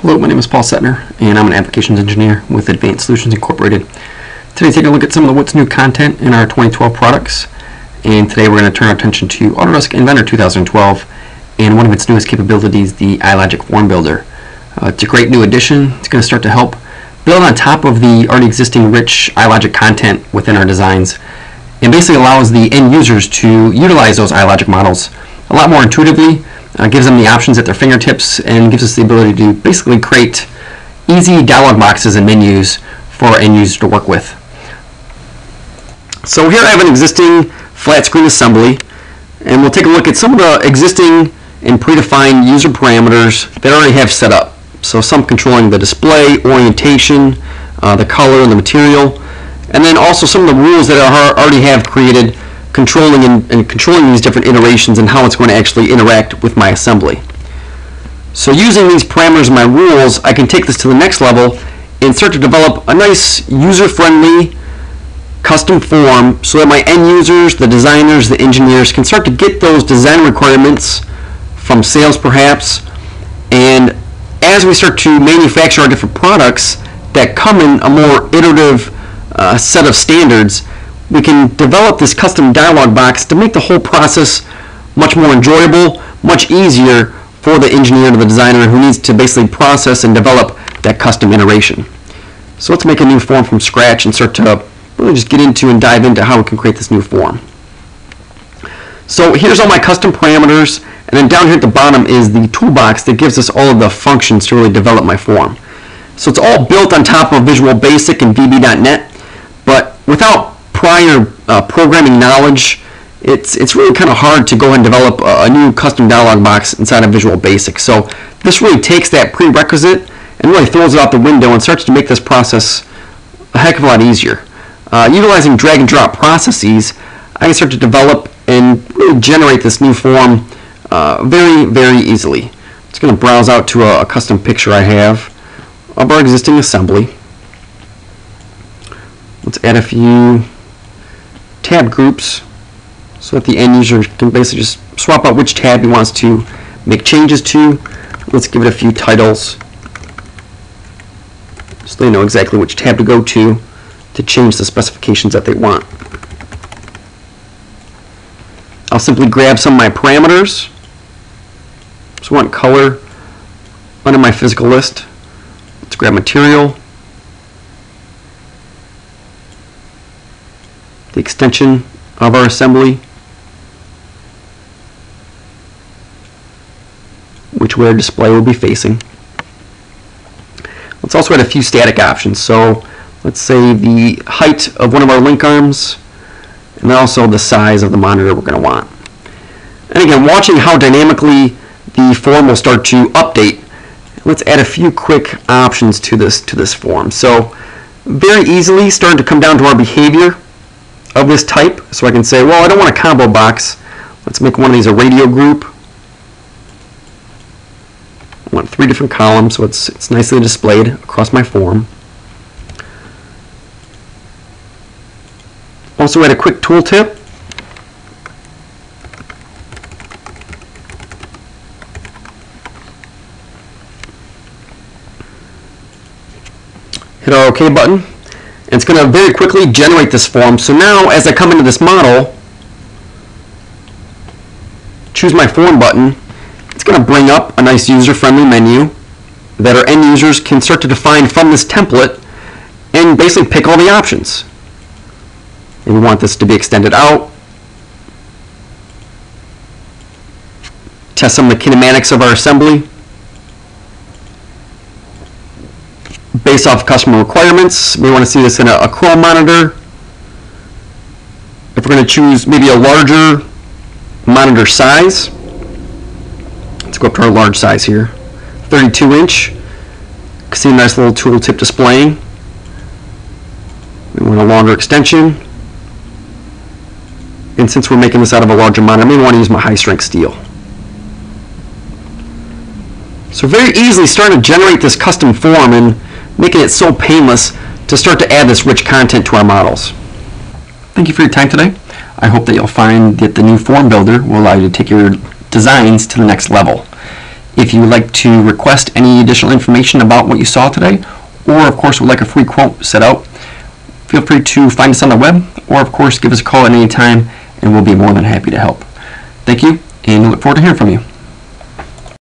Hello, my name is Paul Cetnar, and I'm an applications engineer with Advanced Solutions Incorporated. Today, taking a look at some of the what's new content in our 2012 products. And today, we're going to turn our attention to Autodesk Inventor 2012 and one of its newest capabilities, the iLogic Form Builder. Uh, it's a great new addition. It's going to start to help build on top of the already existing rich iLogic content within our designs and basically allows the end users to utilize those iLogic models a lot more intuitively uh, gives them the options at their fingertips and gives us the ability to basically create easy dialog boxes and menus for end users to work with. So here I have an existing flat screen assembly and we'll take a look at some of the existing and predefined user parameters that I already have set up. So some controlling the display, orientation, uh, the color, and the material, and then also some of the rules that I already have created controlling and, and, controlling these different iterations and how it's going to actually interact with my assembly. So using these parameters and my rules, I can take this to the next level and start to develop a nice user-friendly custom form so that my end users, the designers, the engineers can start to get those design requirements from sales perhaps and as we start to manufacture our different products that come in a more iterative uh, set of standards, we can develop this custom dialog box to make the whole process much more enjoyable, much easier for the engineer or the designer who needs to basically process and develop that custom iteration. So let's make a new form from scratch and start to really just get into and dive into how we can create this new form. So here's all my custom parameters and then down here at the bottom is the toolbox that gives us all of the functions to really develop my form. So it's all built on top of Visual Basic and VB.NET, prior uh, programming knowledge, it's, it's really kind of hard to go and develop a, a, new custom dialog box inside of Visual Basic. So this really takes that prerequisite and really throws it out the window and starts to make this process a heck of a lot easier. Uh, utilizing drag and drop processes, I can start to develop and really generate this new form uh, very, very easily. I'm just going to browse out to a, a custom picture I have of our existing assembly. Let's add a few tab groups so that the end user can basically just swap out which tab he wants to make changes to. Let's give it a few titles so they know exactly which tab to go to to change the specifications that they want. I'll simply grab some of my parameters. So I want color under my physical list. Let's grab material. The extension of our assembly, which way our display will be facing. Let's also add a few static options. So let's say the height of one of our link arms, and then also the size of the monitor we're going to want. And again, watching how dynamically the form will start to update, let's add a few quick options to this to this form. So very easily starting to come down to our behavior of this type. So I can say, well, I don't want a combo box. Let's make one of these a radio group. I want three different columns so it's, it's nicely displayed across my form. Also add a quick tooltip. Hit our OK button and it's going to very quickly generate this form. So now as I come into this model, choose my form button, it's going to bring up a nice user-friendly menu that our end users can start to define from this template and basically pick all the options. And we want this to be extended out. Test some of the kinematics of our assembly. Based off customer requirements. We want to see this in a, a Chrome monitor. If we're going to choose maybe a larger monitor size, let's go up to our large size here, 32 inch. Can See a nice little tooltip displaying. We want a longer extension. And since we're making this out of a larger monitor, may want to use my high strength steel. So very easily starting to generate this custom form and making it so painless to start to add this rich content to our models. Thank you for your time today. I hope that you'll find that the new form builder will allow you to take your designs to the next level. If you would like to request any additional information about what you saw today, or of course would like a free quote set out, feel free to find us on the web, or of course give us a call at any time, and we'll be more than happy to help. Thank you, and we look forward to hearing from you.